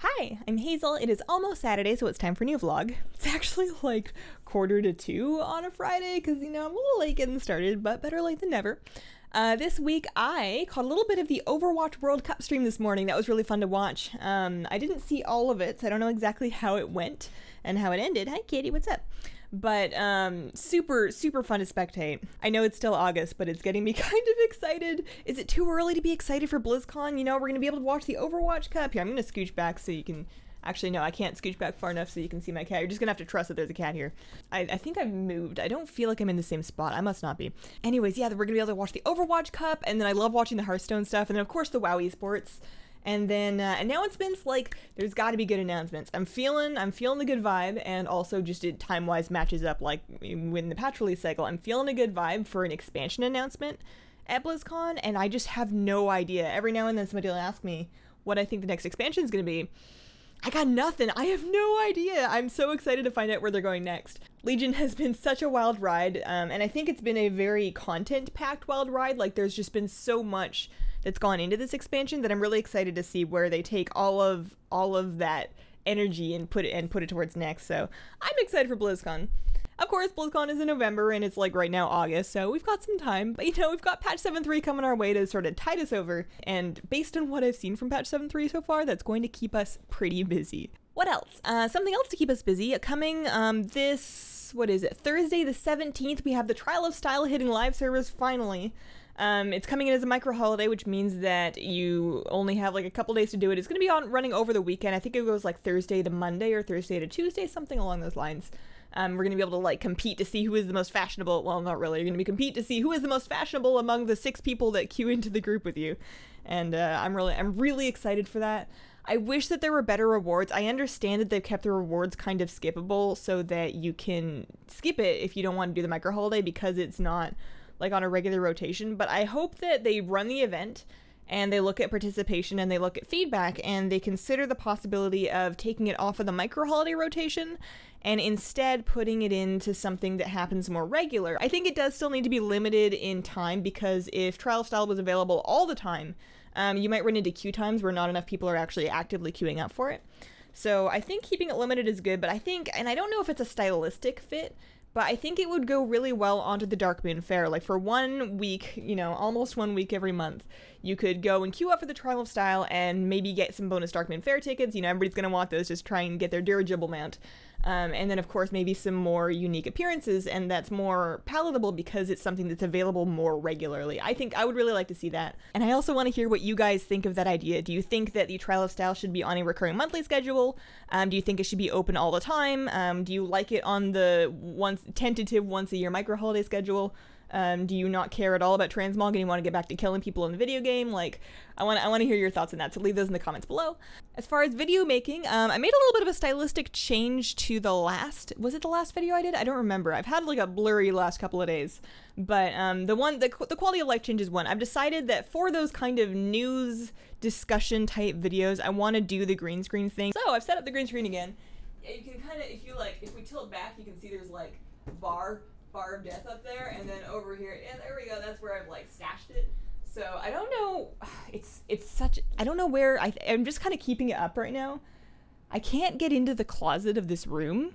Hi, I'm Hazel. It is almost Saturday, so it's time for a new vlog. It's actually like quarter to two on a Friday because, you know, I'm a little late getting started, but better late than never. Uh, this week, I caught a little bit of the Overwatch World Cup stream this morning. That was really fun to watch. Um, I didn't see all of it, so I don't know exactly how it went and how it ended. Hi, Katie, what's up? But um, super super fun to spectate. I know it's still August, but it's getting me kind of excited. Is it too early to be excited for BlizzCon? You know, we're gonna be able to watch the Overwatch Cup. Here, I'm gonna scooch back so you can. Actually, no, I can't scooch back far enough so you can see my cat. You're just gonna have to trust that there's a cat here. I, I think I've moved. I don't feel like I'm in the same spot. I must not be. Anyways, yeah, we're gonna be able to watch the Overwatch Cup, and then I love watching the Hearthstone stuff, and then of course the WoW esports. And then uh, announcements like there's got to be good announcements. I'm feeling I'm feeling the good vibe, and also just it time wise matches up like when the patch release cycle. I'm feeling a good vibe for an expansion announcement at BlizzCon, and I just have no idea. Every now and then somebody will ask me what I think the next expansion is going to be. I got nothing. I have no idea. I'm so excited to find out where they're going next. Legion has been such a wild ride, um, and I think it's been a very content packed wild ride. Like, there's just been so much that's gone into this expansion that I'm really excited to see where they take all of all of that energy and put it and put it towards next. So I'm excited for BlizzCon. Of course, BlizzCon is in November and it's like right now August, so we've got some time. But you know, we've got patch 7.3 coming our way to sort of tide us over. And based on what I've seen from patch 7.3 so far, that's going to keep us pretty busy. What else? Uh, something else to keep us busy. Coming um, this, what is it, Thursday the 17th, we have the Trial of Style hitting live servers finally. Um, it's coming in as a micro holiday, which means that you only have like a couple days to do it. It's going to be on running over the weekend. I think it goes like Thursday to Monday or Thursday to Tuesday, something along those lines. Um, we're going to be able to like compete to see who is the most fashionable. Well, not really. You're going to be compete to see who is the most fashionable among the six people that queue into the group with you. And uh, I'm really, I'm really excited for that. I wish that there were better rewards. I understand that they've kept the rewards kind of skippable so that you can skip it if you don't want to do the micro holiday because it's not like on a regular rotation, but I hope that they run the event and they look at participation and they look at feedback and they consider the possibility of taking it off of the micro holiday rotation and instead putting it into something that happens more regular. I think it does still need to be limited in time because if trial style was available all the time, um, you might run into queue times where not enough people are actually actively queuing up for it. So I think keeping it limited is good, but I think, and I don't know if it's a stylistic fit, but I think it would go really well onto the Darkmoon Faire. Like for one week, you know, almost one week every month, you could go and queue up for the Trial of Style and maybe get some bonus Darkmoon Faire tickets. You know, everybody's gonna want those, just try and get their dirigible mount. Um, and then, of course, maybe some more unique appearances, and that's more palatable because it's something that's available more regularly. I think I would really like to see that. And I also want to hear what you guys think of that idea. Do you think that the Trial of Style should be on a recurring monthly schedule? Um, do you think it should be open all the time? Um, do you like it on the once tentative once a year micro holiday schedule? Um, do you not care at all about transmog and you want to get back to killing people in the video game? Like, I want I want to hear your thoughts on that. So leave those in the comments below. As far as video making, um, I made a little bit of a stylistic change to the last. Was it the last video I did? I don't remember. I've had like a blurry last couple of days, but um, the one the the quality of life changes one. I've decided that for those kind of news discussion type videos, I want to do the green screen thing. So I've set up the green screen again. Yeah, you can kind of if you like if we tilt back, you can see there's like bar bar of death up there, and then over here, and there we go. That's where I've like stashed it. So I don't know. It's it's such. I don't know where. I I'm just kind of keeping it up right now. I can't get into the closet of this room,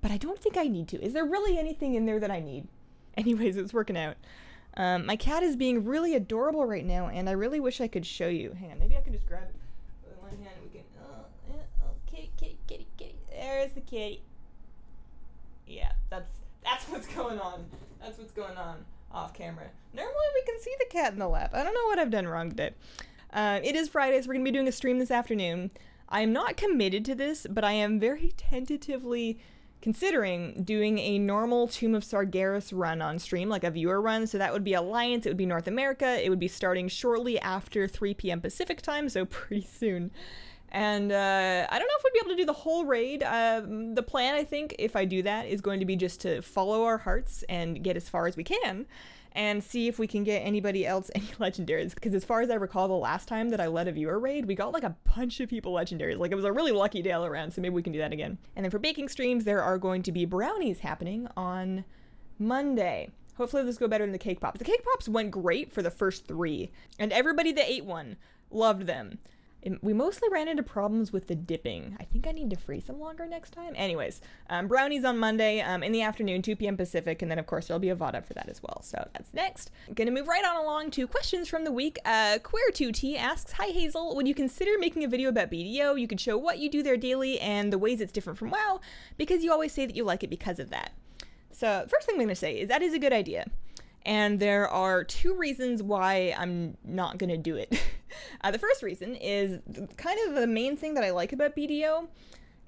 but I don't think I need to. Is there really anything in there that I need? Anyways, it's working out. Um, my cat is being really adorable right now, and I really wish I could show you. Hang on, maybe I can just grab it with one hand. We can. Oh, oh, kitty, kitty, kitty, kitty. There's the kitty. Yeah, that's that's what's going on. That's what's going on off camera. Normally we can see the cat in the lap. I don't know what I've done wrong today. Uh, it is Friday, so we're going to be doing a stream this afternoon. I am not committed to this, but I am very tentatively considering doing a normal Tomb of Sargeras run on stream, like a viewer run. So that would be Alliance, it would be North America, it would be starting shortly after 3 p.m. Pacific time, so pretty soon. And uh, I don't know if we'd be able to do the whole raid. Uh, the plan, I think, if I do that, is going to be just to follow our hearts and get as far as we can and see if we can get anybody else any legendaries. Because as far as I recall, the last time that I led a viewer raid, we got like a bunch of people legendaries. Like it was a really lucky day all around, so maybe we can do that again. And then for baking streams, there are going to be brownies happening on Monday. Hopefully this go better than the cake pops. The cake pops went great for the first three, and everybody that ate one loved them it, we mostly ran into problems with the dipping. I think I need to freeze them longer next time. Anyways, um, brownies on Monday um, in the afternoon, 2 p.m. Pacific, and then of course there'll be a VOD for that as well. So that's next. Gonna move right on along to questions from the week. Uh, Queer2T asks, Hi Hazel, would you consider making a video about BDO? You could show what you do there daily and the ways it's different from WoW, because you always say that you like it because of that. So first thing I'm gonna say is that is a good idea. And there are two reasons why I'm not to do it. uh, the first reason is kind of the main thing that I like about BDO,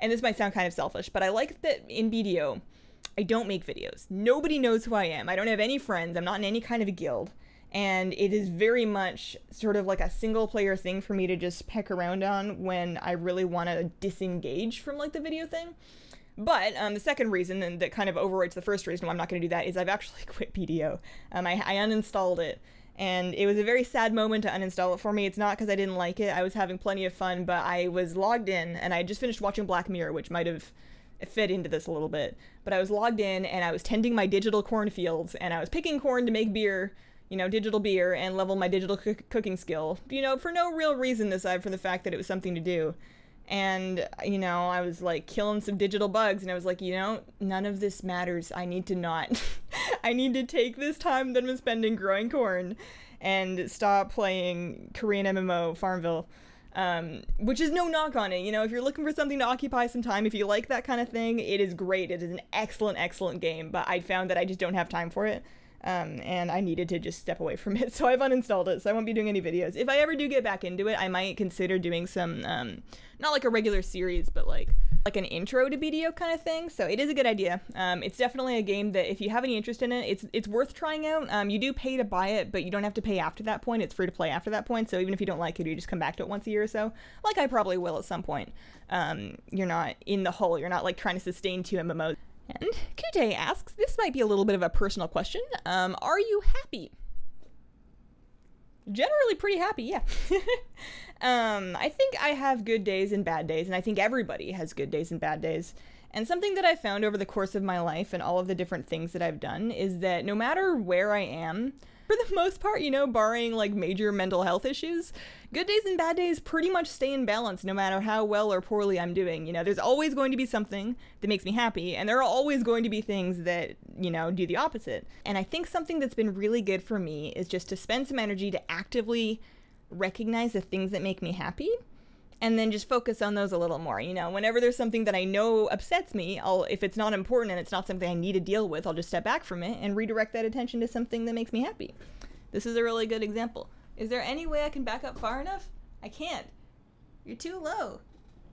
and this might sound kind of selfish, but I like that in BDO, I don't make videos. Nobody knows who I am. I don't have any friends. I'm not in any kind of a guild. And it is very much sort of like a single player thing for me to just peck around on when I really want to disengage from like the video thing. But um, the second reason, and that kind of overwrites the first reason why I'm not going to do that, is I've actually quit BDO. Um, I, I uninstalled it and it was a very sad moment to uninstall it for me. It's not because I didn't like it. I was having plenty of fun, but I was logged in and I just finished watching Black Mirror, which might have fit into this a little bit. But I was logged in and I was tending my digital cornfields and I was picking corn to make beer, you know, digital beer and level my digital cooking skill, you know, for no real reason aside from the fact that it was something to do and you know i was like killing some digital bugs and i was like you know none of this matters i need to not i need to take this time that i'm spending growing corn and stop playing korean mmo farmville um, which is no knock on it. You know if you're looking for something to occupy some time if you like that kind of thing it is great. It is an excellent excellent game but i found that i just don't have time for it um, and I needed to just step away from it, so I've uninstalled it. So I won't be doing any videos. If I ever do get back into it, I might consider doing some, um, not like a regular series, but like like an intro to BDO kind of thing. So it is a good idea. Um, it's definitely a game that if you have any interest in it, it's it's worth trying out. Um, you do pay to buy it, but you don't have to pay after that point. It's free to play after that point. So even if you don't like it, you just come back to it once a year or so, like I probably will at some point. Um, you're not in the hole. You're not like trying to sustain two MMOs. And Kute asks, this might be a little bit of a personal question. Um, are you happy? Generally pretty happy, yeah. um, I think I have good days and bad days, and I think everybody has good days and bad days. And something that I've found over the course of my life and all of the different things that I've done is that no matter where I am, for the most part, you know, barring like major mental health issues, good days and bad days pretty much stay in balance no matter how well or poorly I'm doing. You know, there's always going to be something that makes me happy, and there are always going to be things that, you know, do the opposite. And I think something that's been really good for me is just to spend some energy to actively recognize the things that make me happy and then just focus on those a little more. You know, whenever there's something that I know upsets me, I'll if it's not important and it's not something I need to deal with, I'll just step back from it and redirect that attention to something that makes me happy. This is a really good example. Is there any way I can back up far enough? I can't. You're too low.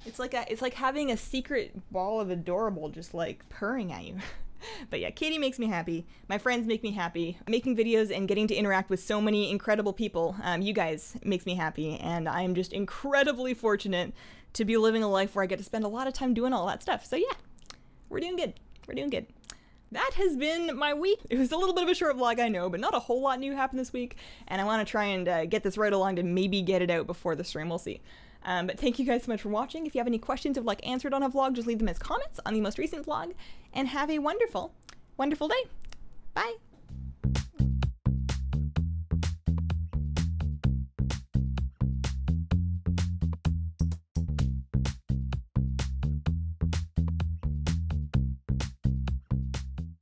It's like a, it's like having a secret ball of adorable just like purring at you. but yeah, Katie makes me happy. My friends make me happy. Making videos and getting to interact with so many incredible people, um, you guys, makes me happy. And I am just incredibly fortunate to be living a life where I get to spend a lot of time doing all that stuff. So yeah, we're doing good. We're doing good. That has been my week. It was a little bit of a short vlog, I know, but not a whole lot new happened this week. And I want to try and uh, get this right along to maybe get it out before the stream. We'll see. Um, but thank you guys so much for watching. If you have any questions of like answered on a vlog, just leave them as comments on the most recent vlog. And have a wonderful, wonderful day. Bye.